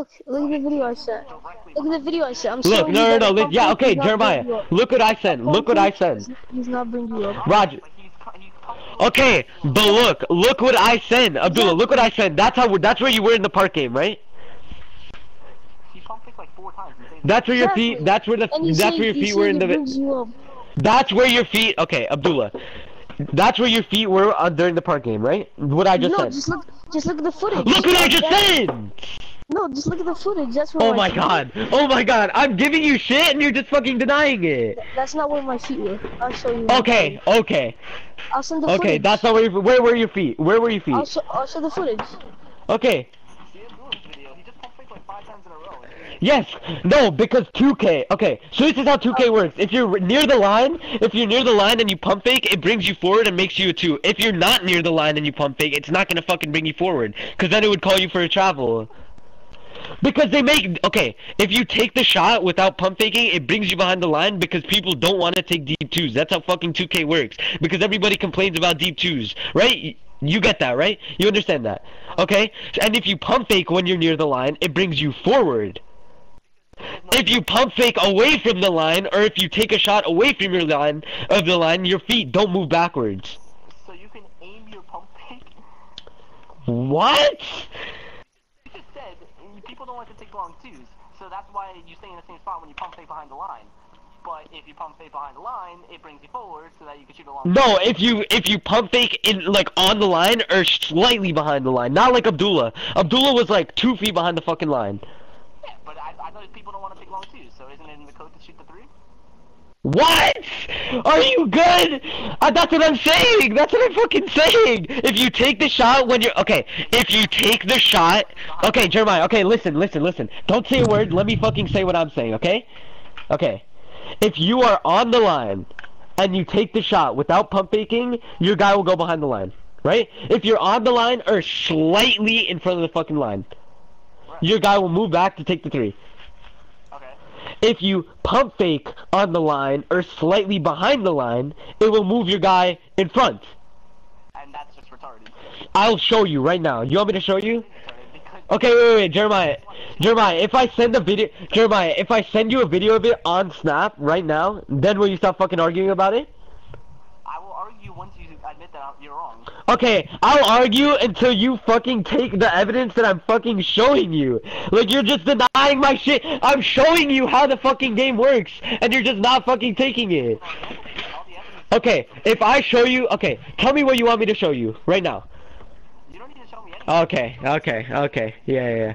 look, look at the video I sent. Look at the video I sent. I'm behind showing you. you Look, no, no, no. the Yeah, okay, Jeremiah. bring you up. Look what I sent. Look what I Pump fake sent. does- Does not bring you up. Roger. But he's co- he's comfortable- Okay, but look, look what I sent, Abdullah. Look what I sent. That's how. That's where you were in the park game, right? He pump faked like four times. That's where your feet. That's where the. That's where your feet were in the. brings you up. That's where your feet. Okay, Abdullah. That's where your feet were uh, during the park game, right? What I just no, said. just look, just look at the footage. Look what I just said. No, just look at the footage. That's where Oh my feet god. Oh my god. I'm giving you shit and you're just fucking denying it. were. That's not where my feet were. I'll show you. Okay. Okay. I'll send the Okay. footage. Okay, that's not where. Your, where were your feet? Where were your I'll feet? I'll show the footage. Okay. See Abdullah's video. He just pump faked like five times in a row. and saved it. Yes. No, because 2K. Okay. So this is how 2K works. If you're near the line, if you're near the line and you pump fake, it brings you forward and makes you a two. If you're not near the line and you pump fake, it's not gonna fucking bring you forward. Cause then it would call you for a travel. Because they make okay, if you take the shot without pump faking, it brings you behind the line because people don't want to take deep twos. That's how fucking 2K works. Because everybody complains about deep twos, right? You get that, right? You understand that, okay? And if you pump fake when you're near the line, it brings you forward. If you pump fake away from the line, or if you take a shot away from your line of the line, your feet don't move backwards. So you can aim your pump fake. What? You just said mm, people don't like to take long twos, so that's why you stay in the same spot when you pump fake behind the line. But if you pump fake behind the line, it brings you forward so that you can shoot a long. No, if you if you pump fake in like on the line or slightly behind the line, not like Abdullah. Abdullah was like two feet behind the fucking line. Yeah, but I, I thought people don't want to take long twos, so isn't it in the code to shoot the three? What? Are you good? Uh, that's what I'm saying. That's what I'm fucking saying. If you take the shot when you're okay, if you take the shot, okay, Jeremiah. Okay, listen, listen, listen. Don't say a word. Let me fucking say what I'm saying. Okay? Okay. If you are on the line and you take the shot without pump faking, your guy will go behind the line. Right? If you're on the line or slightly in front of the fucking line, your guy will move back to take the three. If you pump fake on the line or slightly behind the line, it will move your guy in front. And that's just retarded. I'll show you right now. You want me to show you? Okay, wait, wait, wait, Jeremiah. Jeremiah, if I send a video, Jeremiah, if I send you a video of it on Snap right now, then will you stop fucking arguing about it? Once you admit that you're wrong. Okay, I'll argue until you fucking take the evidence that I'm fucking showing you. Like, you're just denying my shit. I'm showing you how the fucking game works, and you're just not fucking taking it. All the evidence. Okay, if I show you, okay, tell me what you want me to show you right now. You don't need to show me anything. Okay, okay, okay, yeah, yeah. yeah.